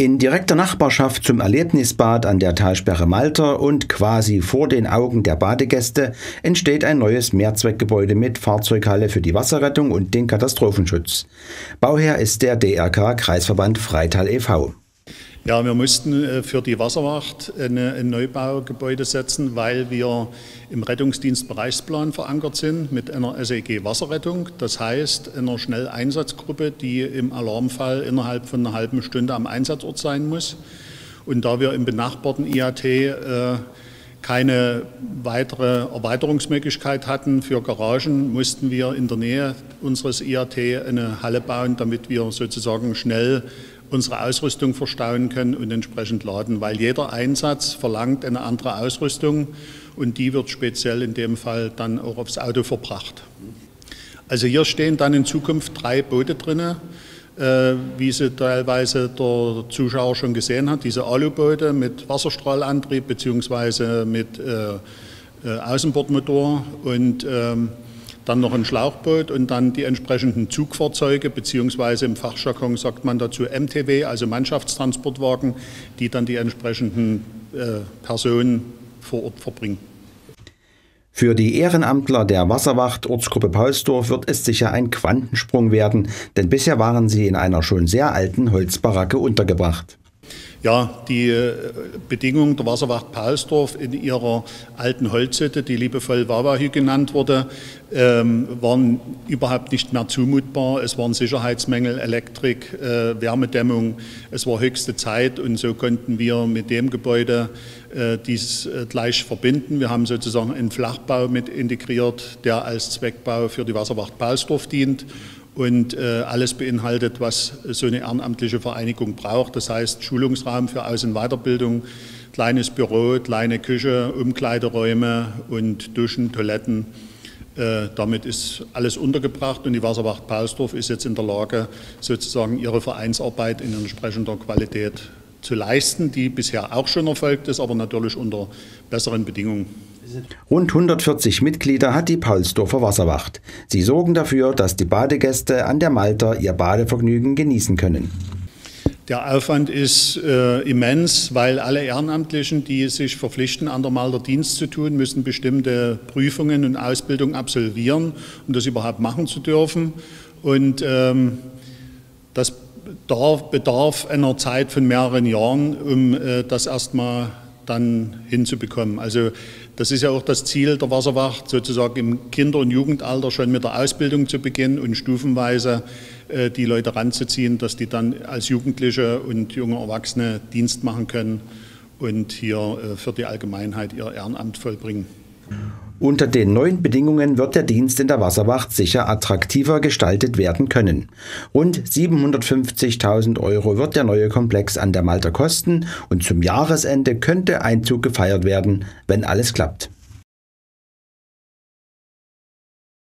In direkter Nachbarschaft zum Erlebnisbad an der Talsperre Malter und quasi vor den Augen der Badegäste entsteht ein neues Mehrzweckgebäude mit Fahrzeughalle für die Wasserrettung und den Katastrophenschutz. Bauherr ist der DRK Kreisverband Freital e.V. Ja, wir mussten äh, für die Wasserwacht ein Neubaugebäude setzen, weil wir im Rettungsdienstbereichsplan verankert sind mit einer SEG Wasserrettung. Das heißt, einer Schnelleinsatzgruppe, die im Alarmfall innerhalb von einer halben Stunde am Einsatzort sein muss. Und da wir im benachbarten IAT äh, keine weitere Erweiterungsmöglichkeit hatten für Garagen, mussten wir in der Nähe unseres IAT eine Halle bauen, damit wir sozusagen schnell unsere Ausrüstung verstauen können und entsprechend laden, weil jeder Einsatz verlangt eine andere Ausrüstung und die wird speziell in dem Fall dann auch aufs Auto verbracht. Also hier stehen dann in Zukunft drei Boote drin, äh, wie sie teilweise der Zuschauer schon gesehen hat, diese Aluboote mit Wasserstrahlantrieb bzw. mit äh, äh, Außenbordmotor und ähm, dann noch ein Schlauchboot und dann die entsprechenden Zugfahrzeuge, beziehungsweise im Fachjargon sagt man dazu MTW, also Mannschaftstransportwagen, die dann die entsprechenden äh, Personen vor Ort verbringen. Für die Ehrenamtler der Wasserwacht Ortsgruppe Paulsdorf wird es sicher ein Quantensprung werden, denn bisher waren sie in einer schon sehr alten Holzbaracke untergebracht. Ja, die äh, Bedingungen der Wasserwacht Paulsdorf in ihrer alten Holzhütte, die liebevoll Wawahü genannt wurde, ähm, waren überhaupt nicht mehr zumutbar. Es waren Sicherheitsmängel, Elektrik, äh, Wärmedämmung. Es war höchste Zeit und so konnten wir mit dem Gebäude äh, dies gleich verbinden. Wir haben sozusagen einen Flachbau mit integriert, der als Zweckbau für die Wasserwacht Paulsdorf dient und äh, alles beinhaltet, was so eine ehrenamtliche Vereinigung braucht. Das heißt Schulungsraum für Aus- und Weiterbildung, kleines Büro, kleine Küche, Umkleideräume und Duschen, Toiletten. Äh, damit ist alles untergebracht und die Wasserwacht Paulsdorf ist jetzt in der Lage, sozusagen ihre Vereinsarbeit in entsprechender Qualität zu leisten, die bisher auch schon erfolgt ist, aber natürlich unter besseren Bedingungen. Rund 140 Mitglieder hat die Paulsdorfer Wasserwacht. Sie sorgen dafür, dass die Badegäste an der Malta ihr Badevergnügen genießen können. Der Aufwand ist äh, immens, weil alle Ehrenamtlichen, die sich verpflichten, an der Malter Dienst zu tun, müssen bestimmte Prüfungen und Ausbildung absolvieren, um das überhaupt machen zu dürfen. Und ähm, das bedarf einer Zeit von mehreren Jahren, um äh, das erstmal dann hinzubekommen. Also das ist ja auch das Ziel der Wasserwacht, sozusagen im Kinder- und Jugendalter schon mit der Ausbildung zu beginnen und stufenweise äh, die Leute ranzuziehen, dass die dann als Jugendliche und junge Erwachsene Dienst machen können und hier äh, für die Allgemeinheit ihr Ehrenamt vollbringen. Unter den neuen Bedingungen wird der Dienst in der Wasserwacht sicher attraktiver gestaltet werden können. Rund 750.000 Euro wird der neue Komplex an der Malta kosten und zum Jahresende könnte Einzug gefeiert werden, wenn alles klappt.